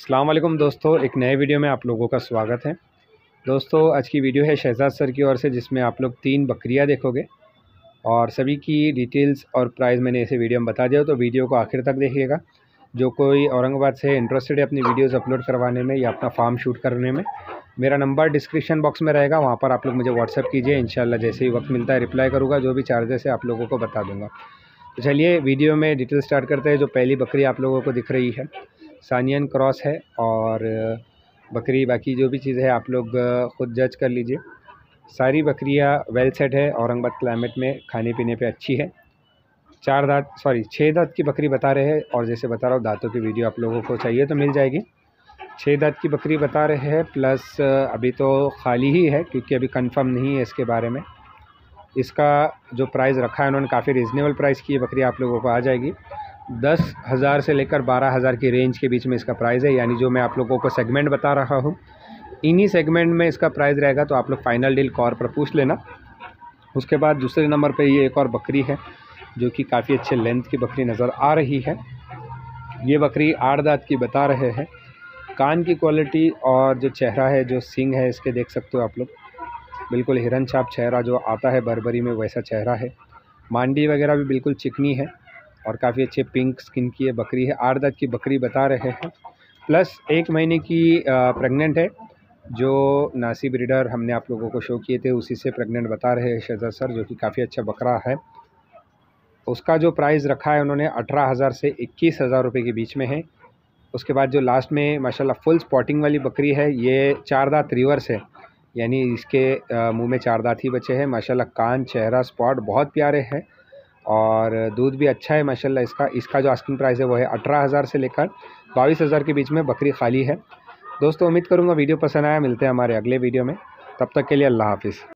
अल्लाम दोस्तों, एक नए वीडियो में आप लोगों का स्वागत है। दोस्तों, आज की वीडियो है शहजाद सर की ओर से, जिसमें आप लोग तीन बकरियाँ देखोगे और सभी की डिटेल्स और प्राइस मैंने ऐसे वीडियो में बता दिया तो वीडियो को आखिर तक देखिएगा। जो कोई औरंगाबाद से इंटरेस्टेड है अपनी वीडियोज़ अपलोड करवाने में या अपना फार्म शूट करने में, मेरा नंबर डिस्क्रिप्शन बॉक्स में रहेगा, वहाँ पर आप लोग मुझे व्हाट्सअप कीजिए इन जैसे ही वक्त मिलता है रिप्लाई करूँगा, जो भी चार्जेस है आप लोगों को बता दूँगा। तो चलिए, वीडियो में डिटेल स्टार्ट करते हैं, जो पहली बकरी आप लोगों को दिख रही है। सानियन क्रॉस है और बकरी, बाकी जो भी चीज़ है, आप लोग ख़ुद जज कर लीजिए। सारी बकरियाँ वेल सेट है, औरंगाबाद क्लाइमेट में खाने पीने पे अच्छी है। चार दांत सॉरी छः दांत की बकरी बता रहे हैं और जैसे बता रहा हूँ, दांतों की वीडियो आप लोगों को चाहिए तो मिल जाएगी। छः दांत की बकरी बता रहे हैं प्लस अभी तो खाली ही है क्योंकि अभी कंफर्म नहीं है इसके बारे में। इसका जो प्राइस रखा है, उन्होंने काफ़ी रिजनेबल प्राइस की बकरी आप लोगों को आ जाएगी। दस हज़ार से लेकर बारह हज़ार की रेंज के बीच में इसका प्राइस है, यानी जो मैं आप लोगों को सेगमेंट बता रहा हूँ। इन्हीं सेगमेंट में इसका प्राइस रहेगा तो आप लोग फाइनल डील कॉर पर पूछ लेना। उसके बाद दूसरे नंबर पर ये एक और बकरी है, जो कि काफ़ी अच्छे लेंथ की बकरी नज़र आ रही है। ये बकरी आठ दाँत की बता रहे हैं। कान की क्वालिटी और जो चेहरा है, जो सिंग है, इसके देख सकते हो आप लोग। बिल्कुल हिरन छाप चेहरा जो आता है, बरबरी में वैसा चेहरा है। मांडी वगैरह भी बिल्कुल चिकनी है। और काफ़ी अच्छे पिंक स्किन की ये बकरी है। आठ दत की बकरी बता रहे हैं। प्लस एक महीने की प्रेग्नेंट है, जो नासी ब्रीडर हमने आप लोगों को शो किए थे, उसी से प्रेग्नेंट बता रहे हैं शहजाद सर जो कि काफ़ी अच्छा बकरा है। उसका जो प्राइस रखा है उन्होंने अठारह हज़ार से इक्कीस हज़ार रुपये के बीच में है। उसके बाद जो लास्ट में, माशाल्लाह फुल स्पॉटिंग वाली बकरी है, ये चार दांत रिवर्स है। यानी इसके मुँह में चार दांत ही बचे हैं। माशाल्लाह, कान, चेहरा स्पॉट बहुत प्यारे हैं। और दूध भी अच्छा है, माशाल्लाह इसका इसका जो आस्किंग प्राइस है वो है अठारह हज़ार से लेकर बाईस हज़ार के बीच में बकरी खाली है। दोस्तों, उम्मीद करूँगा वीडियो पसंद आया, मिलते हैं हमारे अगले वीडियो में। तब तक के लिए अल्लाह हाफिज़।